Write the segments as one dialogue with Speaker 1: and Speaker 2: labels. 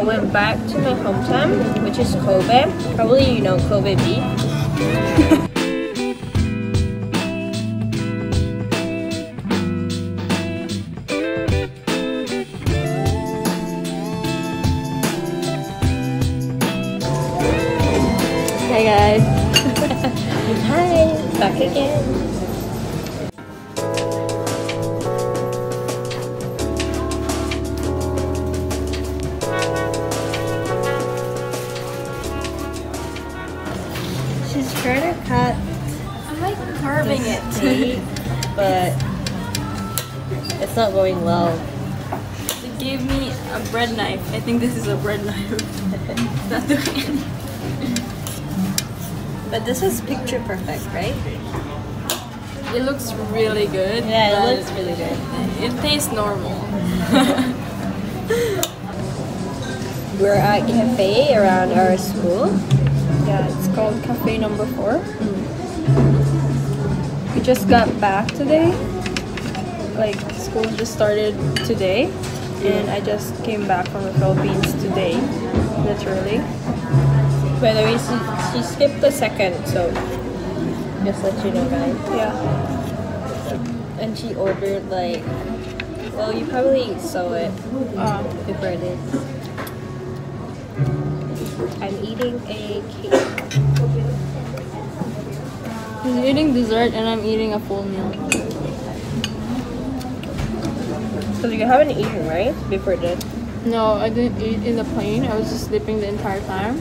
Speaker 1: I went back to my hometown, which is Kobe. Probably you know Kobe beef. Not going well.
Speaker 2: They gave me a bread knife. I think this is a bread knife. Not doing
Speaker 1: But this is picture perfect, right?
Speaker 2: It looks really good.
Speaker 1: Yeah, it looks really good.
Speaker 2: It tastes normal.
Speaker 1: We're at cafe around our school.
Speaker 2: Yeah, it's called Cafe Number Four. Mm. We just got back today. Like school just started today, and I just came back from the Philippines today, literally.
Speaker 1: By the way, she, she skipped the second, so just let you know, guys.
Speaker 2: Yeah.
Speaker 1: And she ordered like, well, you probably saw it
Speaker 2: Um,
Speaker 1: before this. I'm eating a cake.
Speaker 2: he's eating dessert, and I'm eating a full meal.
Speaker 1: Because you haven't eaten, right? Before this.
Speaker 2: No, I didn't eat in the plane. I was just sleeping the entire time.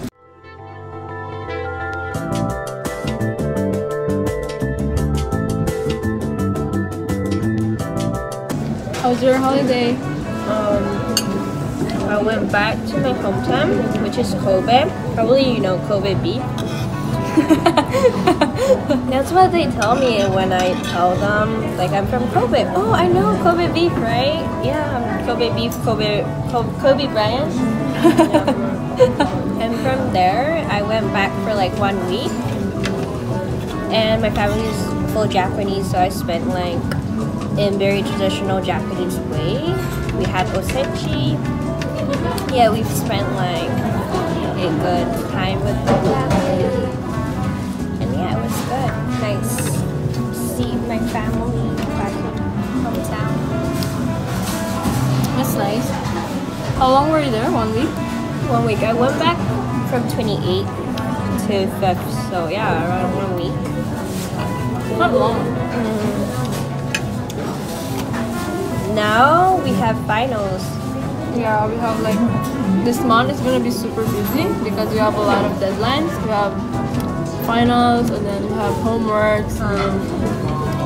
Speaker 2: How was your holiday?
Speaker 1: Um, I went back to my hometown, which is Kobe. Probably you know Kobe beef. That's what they tell me when I tell them like I'm from Kobe. Oh, I know Kobe beef, right? Yeah, I'm Kobe beef, Kobe Kobe, Bryant. And from there, I went back for like one week. And my family is full Japanese, so I spent like in very traditional Japanese way. We had osechi. Yeah, we've spent like a good time with the family.
Speaker 2: How long were you there? One week?
Speaker 1: One week. I went back from 28 to 5th, so yeah, around one week.
Speaker 2: Not long. Mm.
Speaker 1: Now we have finals.
Speaker 2: Yeah, we have like this month is gonna be super busy because we have a lot of deadlines. We have finals and then we have homeworks and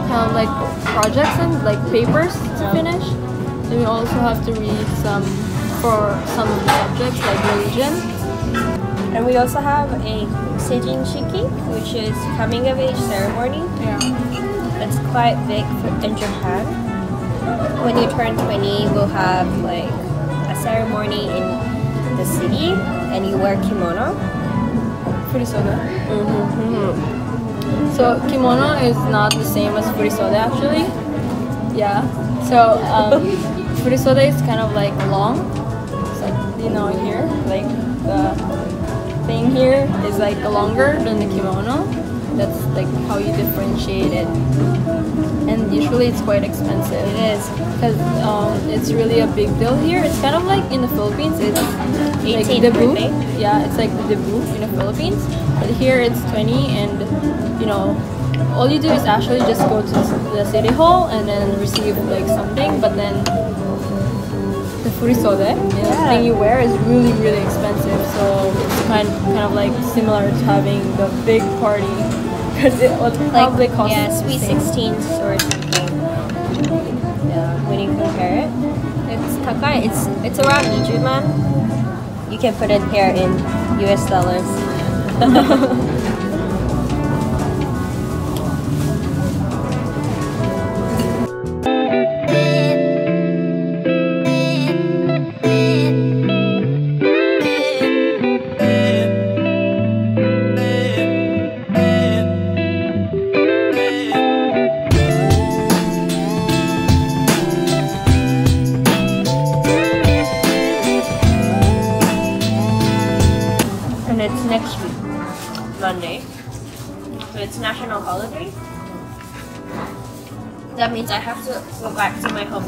Speaker 2: have like projects and like papers to finish. And we also have to read some for some of the subjects like religion.
Speaker 1: And we also have a Seijin Shiki, which is coming of age ceremony.
Speaker 2: Yeah.
Speaker 1: It's quite big for, in Japan. When you turn 20, we'll have like a ceremony in the city and you wear kimono.
Speaker 2: Furisode. So kimono is not the same as furisode actually. Yeah. So um, furisode is kind of like long. You know here, like the thing here is like longer than the kimono. That's like how you differentiate it. And usually it's quite expensive.
Speaker 1: It is.
Speaker 2: Because um, it's really a big deal here. It's kind of like in the Philippines, it's like
Speaker 1: 18th
Speaker 2: debut.
Speaker 1: birthday.
Speaker 2: Yeah, it's like the debut in the Philippines. But here it's 20 and, you know, all you do is actually just go to the city hall and then receive like something. But then the furisode, you know,
Speaker 1: Yeah.
Speaker 2: thing you wear is really, really expensive. So it's kind, kind of like similar to having the big party. Because it would probably
Speaker 1: Like,
Speaker 2: cost
Speaker 1: yeah,
Speaker 2: the
Speaker 1: sweet
Speaker 2: same.
Speaker 1: 16s or something. Yeah, when you compare it. It's takai. It's it's around Ijuman. You can put it here in US dollars.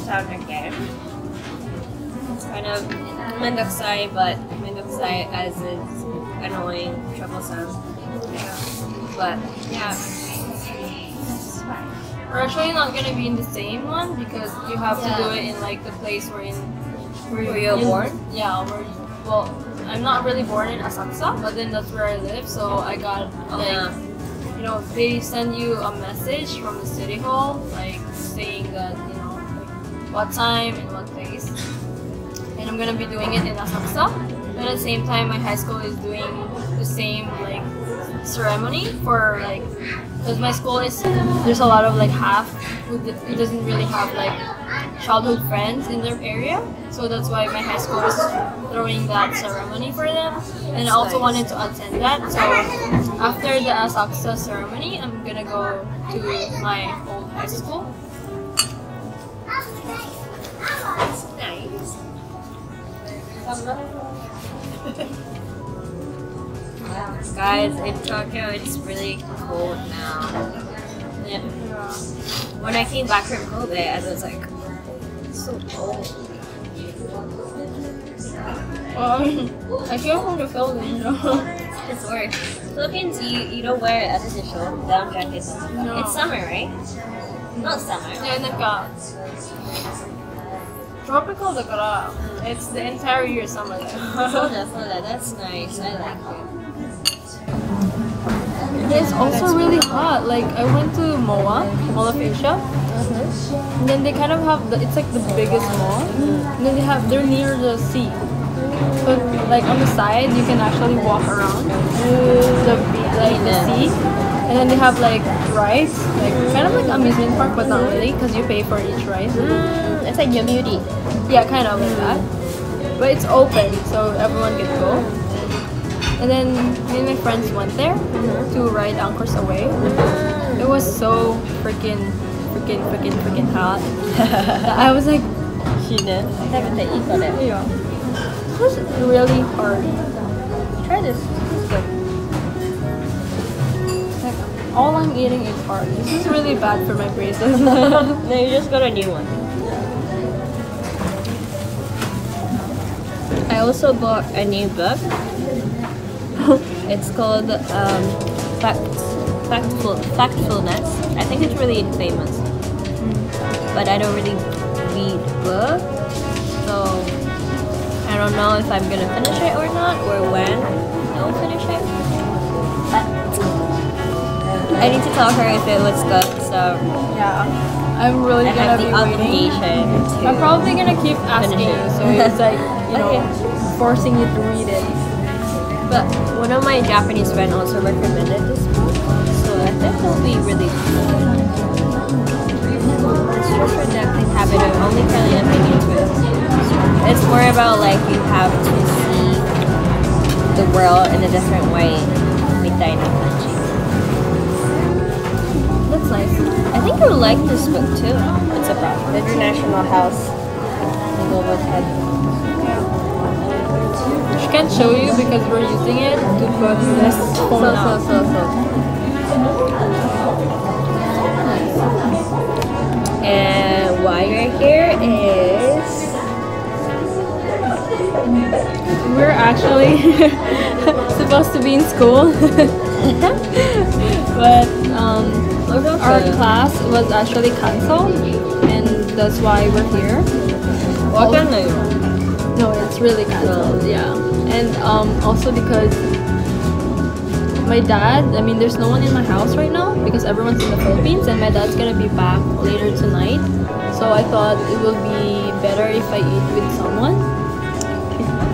Speaker 1: to again. It's kind of mendokusai, but mendokusai as it's annoying, troublesome. Yeah. But yeah.
Speaker 2: We're actually not gonna be in the same one because you have to do it in like the place where in
Speaker 1: Where you were born?
Speaker 2: Yeah, where you, well, I'm not really born in Asakusa, but then that's where I live. So I got like
Speaker 1: Yeah.
Speaker 2: you know they send you a message from the city hall like saying that you know like what time and what place. And I'm gonna be doing it in Asakusa. But at the same time, my high school is doing the same like ceremony for like because my school is there's a lot of like half who, d- who doesn't really have like childhood friends in their area. So that's why my high school is throwing that ceremony for them. And I also wanted to attend that. So after the Asakusa ceremony I'm gonna go to my old high school
Speaker 1: Nice. Guys, in Tokyo, it's really cold now. Yeah. When I came back from Kobe, I was like, so cold.
Speaker 2: um, I came from the Philippines
Speaker 1: It's worse. Philippines, you, you don't wear a t-shirt, down jackets.
Speaker 2: No.
Speaker 1: It's summer, right? Not summer.
Speaker 2: でなんか tropical だから it's the entire year summer there
Speaker 1: Soda, soda, that's nice. I like it.
Speaker 2: It's also really hot. Like I went to MOA, Mall of Asia, and then they kind of have the, it's like the biggest mall. And then they have they're near the sea. So like on the side you can actually walk around the be- like the sea. And then they have like rice, like kind of like amusement park, but not really, because you pay for each rice.
Speaker 1: Mm, it's like Yomiuri.
Speaker 2: Yeah, kind of like that. But it's open, so everyone can go. And then me and my friends went there mm-hmm. to ride Anchors Away. Mm. It was so freaking, freaking, freaking, freaking hot. I was like,
Speaker 1: Shina.
Speaker 2: Yeah. It was really hard.
Speaker 1: Try this. This is good.
Speaker 2: All I'm eating is hard. This is really bad for my braces.
Speaker 1: No, you just got a new one. I also bought a new book. it's called um, Fact, Factful, Factfulness. I think it's really famous. But I don't really read books. So I don't know if I'm gonna finish it or not, or when I'll finish it. But I need to tell her if it looks good, so.
Speaker 2: Yeah. I'm really
Speaker 1: I
Speaker 2: gonna have the
Speaker 1: obligation to
Speaker 2: I'm probably gonna keep asking you, so it's like, you know,
Speaker 1: okay.
Speaker 2: forcing you to read it.
Speaker 1: But one of my Japanese friends also recommended this book, so I think it'll be really good. It's just habit of only currently looking into. It's more about like you have to see the world in a different way.
Speaker 2: with na.
Speaker 1: I think you'll like this book too. It's about the International House. The Global Head.
Speaker 2: She can't show you because we're using it to put this
Speaker 1: So,
Speaker 2: phone
Speaker 1: so,
Speaker 2: out.
Speaker 1: so, so. And why you're here is
Speaker 2: We're actually supposed to be in school, but um, our class was actually cancelled, and that's why we're here. No, it's really cancelled. Yeah, and um, also because my dad. I mean, there's no one in my house right now because everyone's in the Philippines, and my dad's gonna be back later tonight. So I thought it would be better if I eat with someone.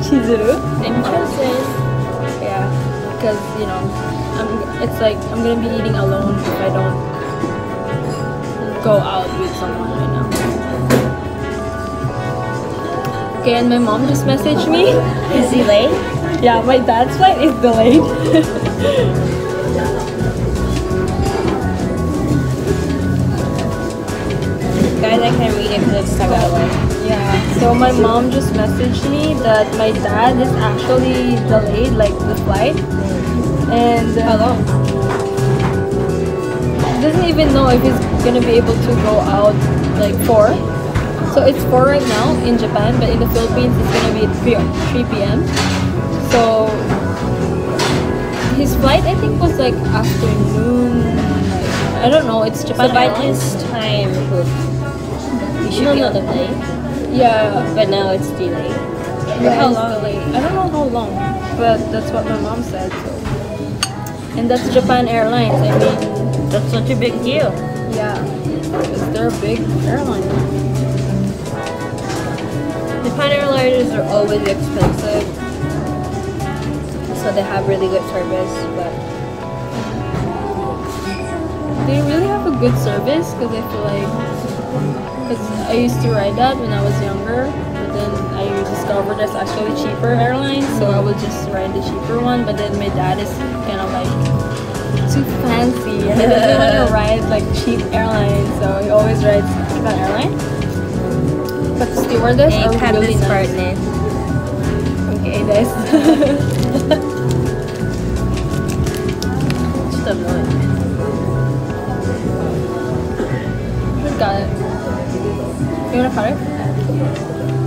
Speaker 2: Chizuru.
Speaker 1: Interesting.
Speaker 2: Yeah, because you know, I'm. It's like I'm gonna be eating alone if I don't go out with someone right now. Okay, and my mom just messaged me.
Speaker 1: Is he late?
Speaker 2: Yeah, my dad's flight is delayed.
Speaker 1: Guys, I can't read it because it's Tagalog.
Speaker 2: yeah. So my mom just messaged me that my dad is actually delayed, like the flight, and uh,
Speaker 1: How long?
Speaker 2: Doesn't even know if he's gonna be able to go out like four. So it's four right now in Japan, but in the Philippines it's gonna be 3, 3 p.m. So his flight I think was like afternoon. Like, I don't know. It's Japan
Speaker 1: So by
Speaker 2: Airlines.
Speaker 1: this time, we should
Speaker 2: No,
Speaker 1: be on the plane.
Speaker 2: Yeah.
Speaker 1: But now it's delayed. For
Speaker 2: Yeah,
Speaker 1: how long?
Speaker 2: delayed. I don't know how long, but that's what my mom said. So. And that's Japan Airlines. I mean,
Speaker 1: That's such a big deal.
Speaker 2: yeah, because they're a big airline.
Speaker 1: Japan Airliners are always expensive. So they have really good service, but
Speaker 2: They really have a good service because I feel like because I used to ride that when I was younger, but then I discovered there's actually cheaper airlines, so I would just ride the cheaper one. But then my dad is kind of like and he doesn't want to ride like cheap airlines, so he always rides Japan Airlines. But the stewardess
Speaker 1: hey,
Speaker 2: are really nice.
Speaker 1: partner.
Speaker 2: Okay, guys.
Speaker 1: Just annoying.
Speaker 2: Got it. You wanna cut it?